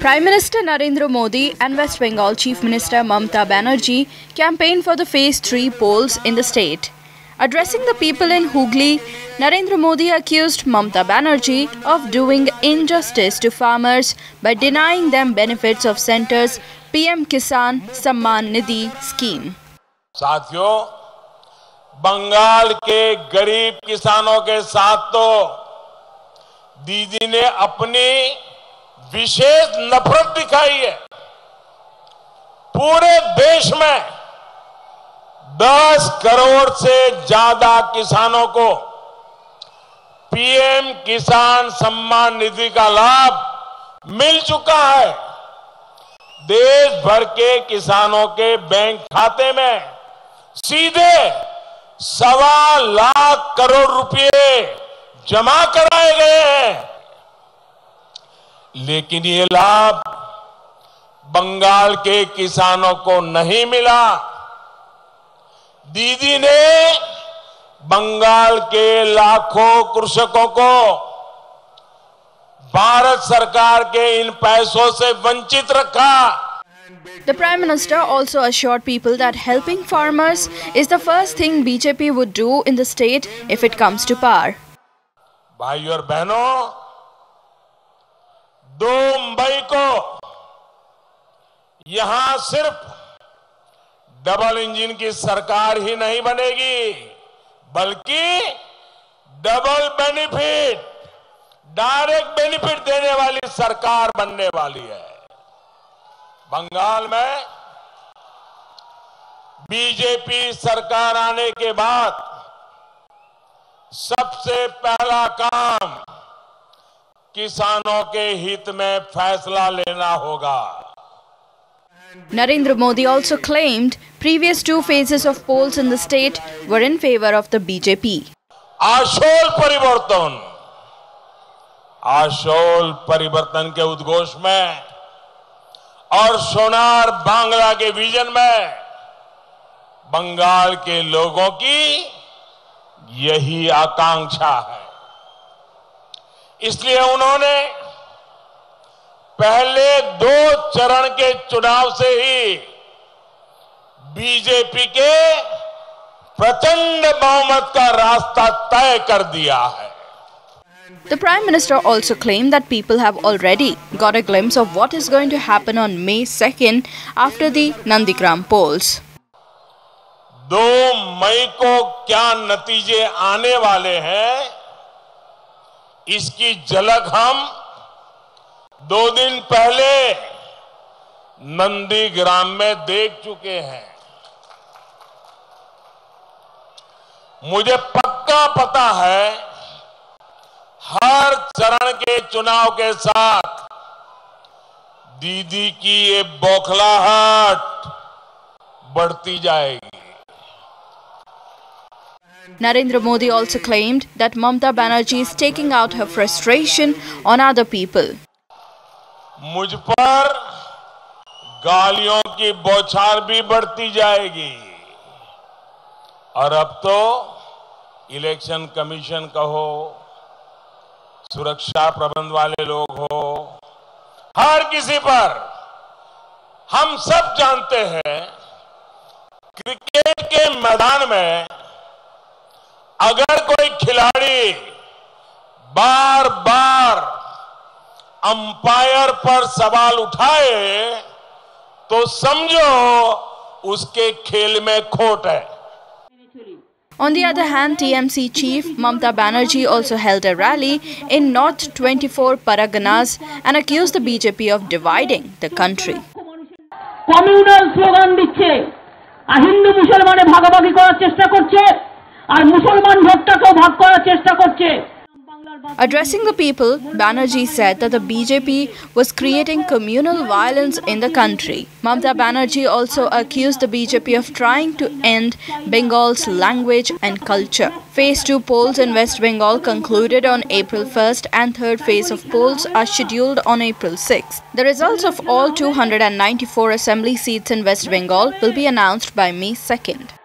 Prime Minister Narendra Modi and West Bengal Chief Minister Mamta Banerjee campaigned for the Phase 3 polls in the state. Addressing the people in Hooghly, Narendra Modi accused Mamta Banerjee of doing injustice to farmers by denying them benefits of centre's PM Kisan Samman Nidhi scheme. साथियों बंगाल के गरीब किसानों के साथ तो दीदी ने अपनी विशेष नफरत दिखाई है। पूरे देश में 10 करोड़ से ज़्यादा किसानों को पीएम किसान सम्मान निधि का लाभ मिल चुका है। देश भर के किसानों के बैंक खाते में सीधे सवा लाख करोड़ रुपए जमा कराए गए हैं। लेकिन ये लाभ बंगाल के किसानों को नहीं मिला दीदी ने बंगाल के लाखों कृषकों को भारत सरकार के इन पैसों से वंचित रखा The Prime Minister also assured people that helping farmers is the first thing BJP would do in the state if it comes to power. भाई और बहनों दो मई को। यहाँ सिर्फ़ डबल इंजन की सरकार ही नहीं बनेगी, बल्कि डबल बेनिफिट, डायरेक्ट बेनिफिट देने वाली सरकार बनने वाली है। बंगाल में बीजेपी सरकार आने के बाद सबसे पहला काम किसानों के हित में फैसला लेना होगा। Narendra Modi also claimed previous two phases of polls in the state were in favour of the BJP आशोल परिवर्तन। आशोल परिवर्तन के उद्घोष में और सोनार बांग्ला के विजन में बंगाल के लोगों की यही आकांक्षा है। इसलिए उन्होंने पहले दो चरण के चुनाव से ही बीजेपी के प्रचंड बहुमत का रास्ता तय कर दिया है The Prime Minister also claimed that people have already got a glimpse of what is going to happen on May 2nd after the Nandigram polls. दो मई को क्या नतीजे आने वाले हैं इसकी झलक हम दो दिन पहले नंदीग्राम में देख चुके हैं। मुझे पक्का पता है, हर चरण के चुनाव के साथ दीदी की ये बौखलाहट बढ़ती जाएगी। Narendra Modi also claimed that Mamta Banerjee is taking out her frustration on other people. मुझ पर गालियों की बौछार भी बढ़ती जाएगी और अब तो इलेक्शन कमीशन कहो सुरक्षा प्रबंध वाले लोग हो हर किसी पर हम सब जानते हैं क्रिकेट के मैदान में अगर कोई खिलाड़ी बार बार अंपायर पर सवाल उठाए तो समझो उसके खेल में खोट है On the other hand, TMC chief Mamta Banerjee also held a rally in North 24 Paraganas and accused the BJP of dividing the country. Communal slogan দিচ্ছে আর হিন্দু মুসলমানে ভাগাভাগি করার চেষ্টা করছে আর মুসলমান ভোটটাকেও ভাগ করার চেষ্টা করছে Addressing the people, Banerjee said that the BJP was creating communal violence in the country. Mamta Banerjee also accused the BJP of trying to end Bengal's language and culture. Phase 2 polls in West Bengal concluded on April 1st and third phase of polls are scheduled on April 6th. The results of all 294 assembly seats in West Bengal will be announced by May 2nd.